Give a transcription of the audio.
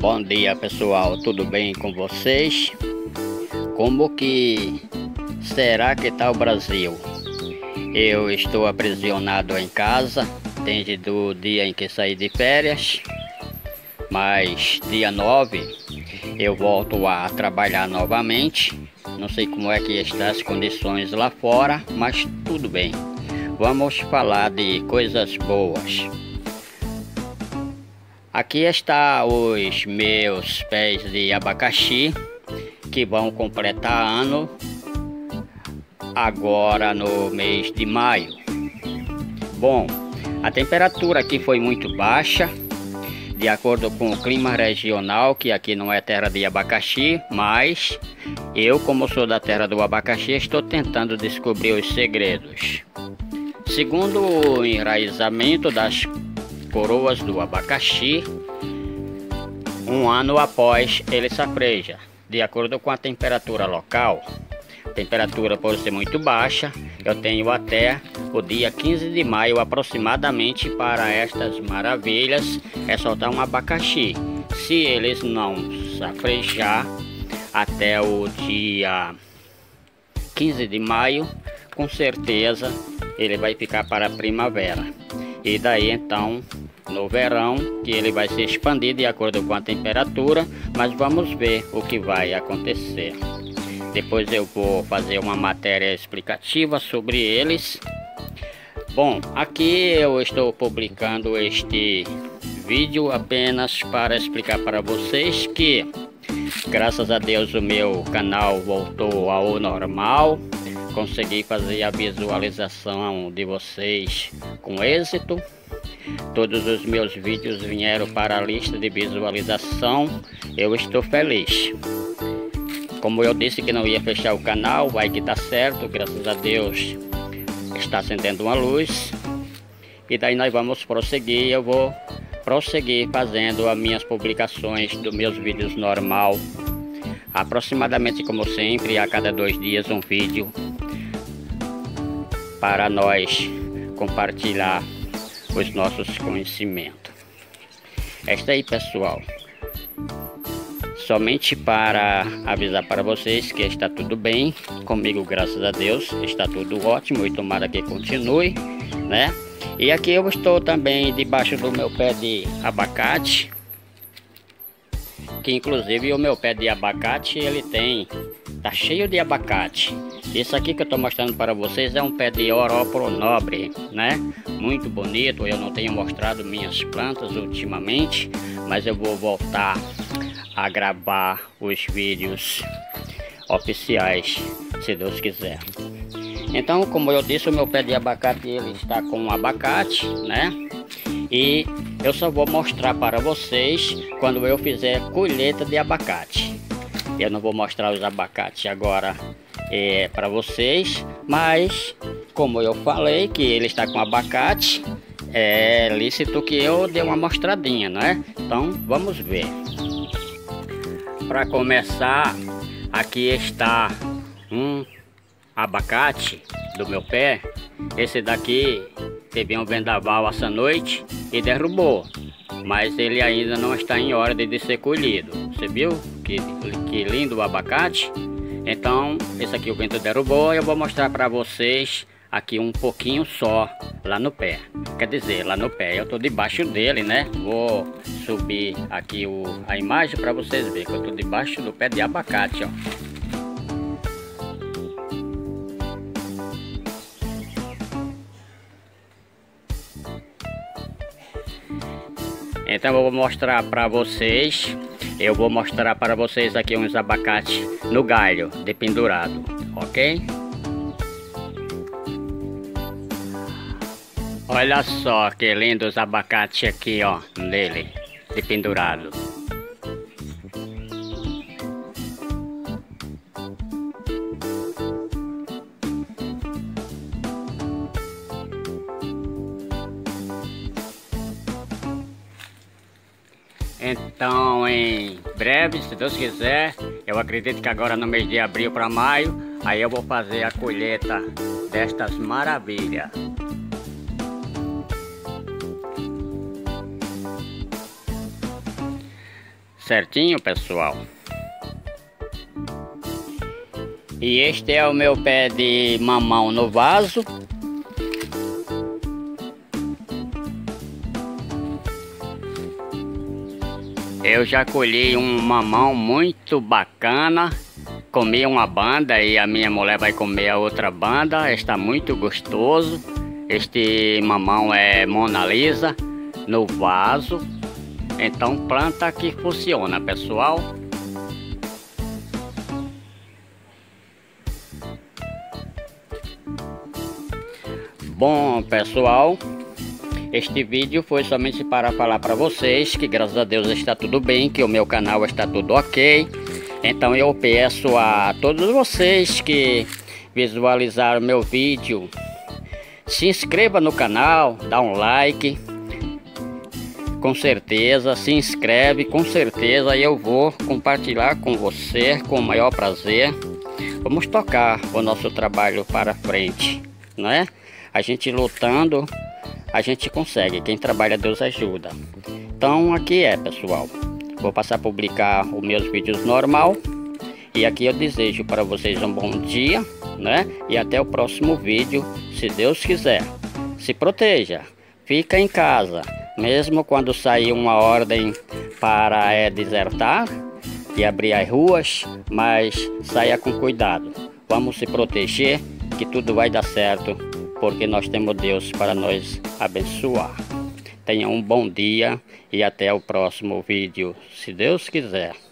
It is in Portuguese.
Bom dia pessoal, tudo bem com vocês? Como que será que está o Brasil? Eu estou aprisionado em casa desde o dia em que saí de férias, mas dia 9 eu volto a trabalhar novamente. Não sei como é que estão as condições lá fora, mas tudo bem. Vamos falar de coisas boas. Aqui está os meus pés de abacaxi que vão completar ano agora no mês de maio. Bom, a temperatura aqui foi muito baixa, de acordo com o clima regional, que aqui não é terra de abacaxi, mas eu, como sou da terra do abacaxi, estou tentando descobrir os segredos. Segundo o enraizamento das coroas do abacaxi, um ano após ele safreja, de acordo com a temperatura local. Temperatura pode ser muito baixa, eu tenho até o dia 15 de maio aproximadamente para estas maravilhas é soltar um abacaxi. Se eles não safrejar até o dia 15 de maio, com certeza ele vai ficar para a primavera. E daí então no verão, que ele vai se expandir de acordo com a temperatura, mas vamos ver o que vai acontecer. Depois eu vou fazer uma matéria explicativa sobre eles. Bom, aqui eu estou publicando este vídeo apenas para explicar para vocês que graças a Deus o meu canal voltou ao normal consegui fazer a visualização de vocês com êxito Todos os meus vídeos vieram para a lista de visualização. Eu estou feliz. Como eu disse que não ia fechar o canal, vai que tá certo, graças a Deus. Está acendendo uma luz. E daí nós vamos prosseguir. Eu vou prosseguir fazendo as minhas publicações dos meus vídeos normal. Aproximadamente como sempre, a cada dois dias um vídeo para nós compartilhar os nossos conhecimentos. Esta aí, pessoal. Somente para avisar para vocês que está tudo bem comigo, graças a Deus, está tudo ótimo e tomara que continue, né? E aqui eu estou também debaixo do meu pé de abacate, que inclusive o meu pé de abacate ele tem, tá cheio de abacate. Isso aqui que eu estou mostrando para vocês é um pé de oróporo nobre, né? Muito bonito, eu não tenho mostrado minhas plantas ultimamente, mas eu vou voltar a gravar os vídeos oficiais, se Deus quiser. Então, como eu disse, o meu pé de abacate ele está com um abacate, né? E eu só vou mostrar para vocês quando eu fizer colheita de abacate. Eu não vou mostrar os abacates agora é, para vocês, mas como eu falei que ele está com abacate, é lícito que eu dê uma mostradinha, né? Então vamos ver. Para começar, aqui está um abacate do meu pé. Esse daqui teve um vendaval essa noite e derrubou, mas ele ainda não está em hora de ser colhido. Você viu que, que lindo o abacate? Então, esse aqui o vento derrubou eu vou mostrar para vocês aqui um pouquinho só lá no pé. Quer dizer, lá no pé, eu tô debaixo dele, né? Vou subir aqui o, a imagem para vocês verem que eu tô debaixo do pé de abacate, ó. Então eu vou mostrar para vocês eu vou mostrar para vocês aqui uns abacates no galho de pendurado, ok? Olha só que lindos abacates aqui, ó, nele, de Então, em breve, se Deus quiser, eu acredito que agora no mês de abril para maio, aí eu vou fazer a colheita destas maravilhas. Certinho, pessoal? E este é o meu pé de mamão no vaso. Eu já colhi um mamão muito bacana. Comi uma banda e a minha mulher vai comer a outra banda. Está muito gostoso. Este mamão é Mona Lisa no vaso. Então planta que funciona, pessoal. Bom, pessoal, este vídeo foi somente para falar para vocês que graças a Deus está tudo bem, que o meu canal está tudo ok. Então eu peço a todos vocês que visualizaram meu vídeo, se inscreva no canal, dá um like. Com certeza, se inscreve, com certeza eu vou compartilhar com você com o maior prazer. Vamos tocar o nosso trabalho para frente, não é? A gente lutando, a gente consegue. Quem trabalha, Deus ajuda. Então aqui é, pessoal. Vou passar a publicar os meus vídeos normal. E aqui eu desejo para vocês um bom dia, né? E até o próximo vídeo, se Deus quiser. Se proteja, fica em casa, mesmo quando sair uma ordem para é, desertar e abrir as ruas, mas saia com cuidado. Vamos se proteger, que tudo vai dar certo porque nós temos Deus para nos abençoar. Tenha um bom dia e até o próximo vídeo, se Deus quiser.